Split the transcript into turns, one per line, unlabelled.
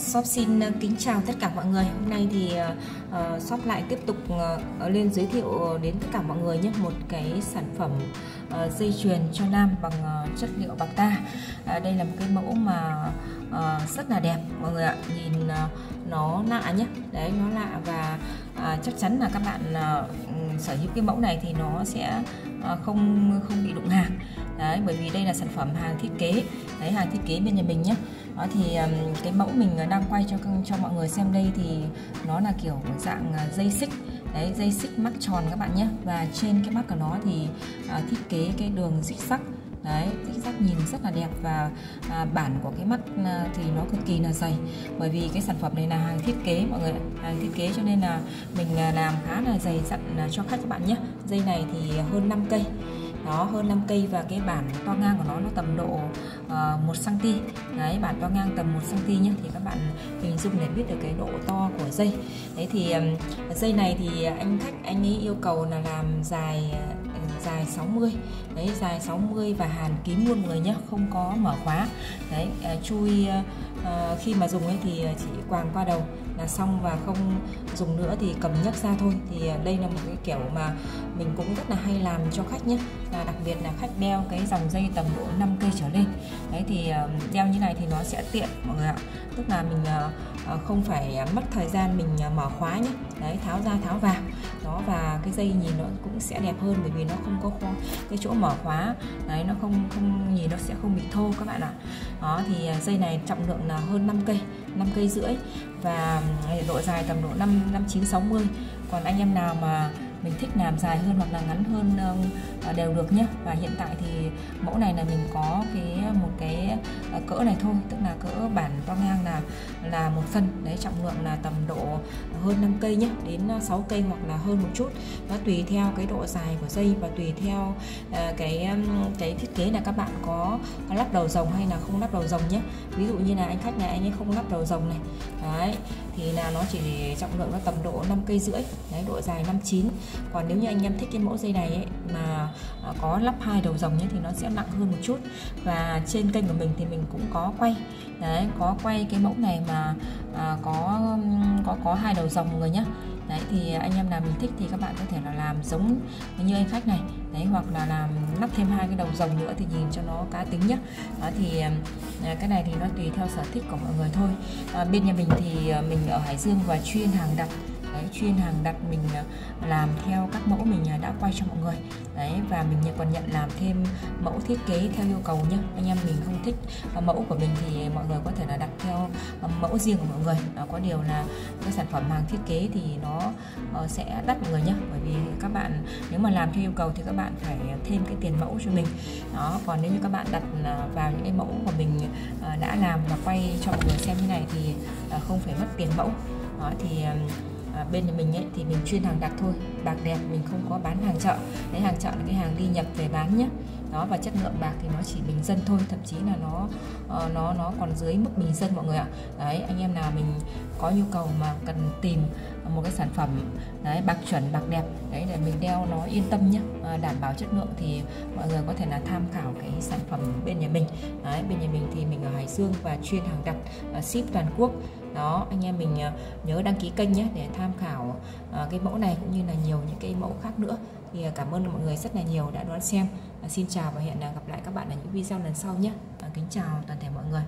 shop xin ờ, kính chào tất cả mọi người. Hôm nay thì uh, shop lại tiếp tục uh, lên giới thiệu đến tất cả mọi người nhé một cái sản phẩm uh, dây chuyền cho nam bằng uh, chất liệu bạc ta. Uh, đây là một cái mẫu mà uh, rất là đẹp mọi người ạ. Nhìn uh, nó lạ nhé. Đấy nó lạ và uh, chắc chắn là các bạn uh, sở hữu cái mẫu này thì nó sẽ à, không không bị đụng hàng. Đấy, bởi vì đây là sản phẩm hàng thiết kế. Đấy, hàng thiết kế bên nhà mình nhé đó thì cái mẫu mình đang quay cho cho mọi người xem đây thì nó là kiểu dạng à, dây xích đấy dây xích mắc tròn các bạn nhé và trên cái mắt của nó thì à, thiết kế cái đường xích sắc đấy xích giác nhìn rất là đẹp và à, bản của cái mắt à, thì nó cực kỳ là dày. Bởi vì cái sản phẩm này là hàng thiết kế mọi người hàng thiết kế cho nên là mình à, làm khá là dày dặn à, cho khách các bạn nhé. Dây này thì hơn 5 cây nó hơn 5 cây và cái bản to ngang của nó nó tầm độ uh, 1 cm đấy bản to ngang tầm 1 cm nhé thì các bạn hình dung để biết được cái độ to của dây. Đấy thì um, dây này thì anh khách anh ấy yêu cầu là làm dài ờ, dài 60 đấy dài 60 và hàn kín luôn người nhé không có mở khóa. Đấy uh, chui uh, Ờ, khi mà dùng ấy thì ờ, chỉ quàng qua đầu là xong và không dùng nữa thì cầm nhấc ra thôi. Thì ờ, đây là một cái kiểu mà mình cũng rất là hay làm cho khách nhé. Và đặc biệt là khách đeo cái dòng dây tầm độ 5 cây trở lên. Đấy thì đeo như này thì nó sẽ tiện mọi người ạ. Tức là mình không phải mất thời gian mình mở khóa nhé. Đấy tháo ra tháo vào. Đó và cái dây nhìn nó cũng sẽ đẹp hơn bởi vì nó không có khóa, cái chỗ mở khóa đấy nó không không nhìn nó sẽ không bị thô các bạn ạ đó, thì à, dây này trọng lượng là hơn 5 cây 5 cây rưỡi và ừ, độ dài tầm độ 5 59 60 còn anh em nào mà mình thích làm dài hơn hoặc là ngắn hơn ờ, đều được nhé. Và hiện tại thì mẫu này là mình có cái, một cái ờ, cỡ này thôi, tức là cỡ bản to nga là một phân đấy trọng lượng là tầm độ hơn 5 cây nhé đến à, 6 cây hoặc là hơn một chút. Nó tùy theo cái độ dài của dây và tùy theo uh, cái cái thiết kế là các bạn có, có lắp đầu rồng hay là không lắp đầu rồng nhé ví dụ như là anh khách này anh ấy không lắp đầu rồng này đấy thì là nó chỉ trọng lượng nó tầm độ 5 cây rưỡi đấy độ dài 59 còn nếu như anh em thích cái mẫu dây này ấy, mà à, có lắp hai đầu rồng nhé thì nó sẽ nặng hơn một chút. Và trên kênh của mình thì mình cũng có quay đấy có quay cái mẫu này mà à, có có có hai đầu dòng người nhé đấy thì anh em nào mình thích thì các bạn có thể là làm giống như anh khách này. Đấy hoặc là làm lắp thêm hai cái đầu rồng nữa thì nhìn cho nó cá tính nhé đó thì à, cái này thì nó tùy theo sở thích của mọi người thôi. À, bên nhà mình thì à, mình ở Hải Dương và chuyên hàng đặt đấy chuyên hàng đặt mình à, làm theo các mẫu mình à, đã quay cho mọi người. Đấy và mình còn nhận làm thêm mẫu thiết kế theo yêu cầu nhé anh em mình không thích à, mẫu của mình thì mọi người có thể là đặt theo mẫu riêng của mọi người. Đó, có điều là cái sản phẩm hàng thiết kế thì nó ờ, sẽ đắt mọi người nhé bởi vì các bạn nếu mà làm theo yêu cầu thì các bạn phải thêm cái tiền mẫu cho mình. Đó còn nếu như các bạn đặt vào những cái mẫu của mình đã làm và quay cho mọi người xem như này thì không phải mất tiền mẫu. Đó thì à, bên nhà mình ấy thì mình chuyên hàng đặc thôi. Bạc đẹp mình không có bán hàng chợ. Đấy hàng chợ là cái hàng đi nhập về bán nhé đó và chất lượng bạc thì nó chỉ bình dân thôi. Thậm chí là nó uh, nó nó còn dưới mức bình dân mọi người ạ. Đấy anh em nào mình có nhu cầu mà cần tìm một cái sản phẩm đấy bạc chuẩn bạc đẹp đấy để mình đeo nó yên tâm nhé. À, đảm bảo chất lượng thì mọi người có thể là tham khảo cái sản phẩm bên nhà mình. Đấy bên nhà mình thì mình ở Hải Dương và chuyên hàng đặt uh, ship toàn quốc. Đó anh em mình uh, nhớ đăng ký kênh nhé để tham khảo uh, cái mẫu này cũng như là nhiều những cái mẫu khác nữa. Thì cảm ơn mọi người rất là nhiều đã đón xem. Xin chào và hẹn gặp lại các bạn ở những video lần sau nhé. Kính chào toàn thể mọi người.